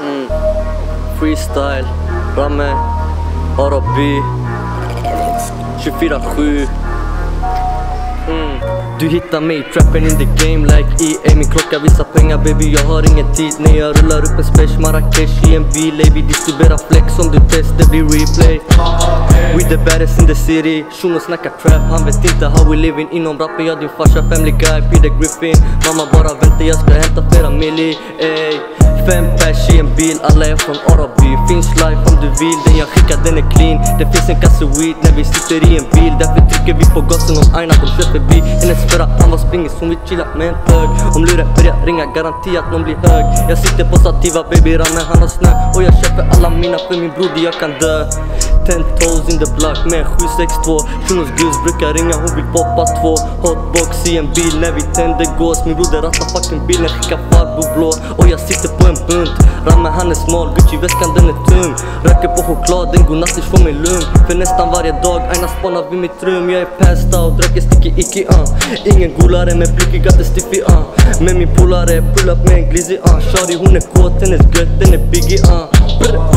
Mm, freestyle Ramme, Arabi 24-7 mm. Du hittar mig trappen in the game like EA Min klocka visar pengar baby jag har ingen tid. När jag rullar upp en spesh Marrakesh i en bil Ey vi distribuerar flex om du test det blir replay. We the baddest in the city. Shunon snackar trap, han vet inte how we living Inom rappen, jag din farsa, family guy, Peter Griffin. Mamma bara vänta, jag ska hämta flera milli ey. Fem pers i en bil, alla är från Araby. Finns life om du vill, den jag skickar den är clean. Det finns en kasse weed när vi sitter i en bil. Därför trycker vi på gasen om aina de kör förbi. Hennes förra han var springis, hon vill chilla med en bög Om luren börjar ringa, garanti att någon blir hög. Jag sitter på stativa baby, ramen han har snö. Och jag köper alla mina för min broder, jag kan dö. Ten toes in the block med 762 Shunos gus brukar ringa, hon vill poppa två Hotbox i en bil när vi tänder gås Min broder rattar fucking bilen, skickar farbror blå Och jag sitter på en bunt Ramme han är smal, Gucci-väskan den är tung Röker på choklad, en godnattis får mig lugn För nästan varje dag, aina spanar vid mitt rum Jag är passed out, röker sticky icky uh. Ah. Ingen golare med blicky, got the stiffy uh. Ah. Med min polare, pull up med en glizzy ah. uh. Shawty hon är kåt, hennes gött, den är biggie uh. Brr.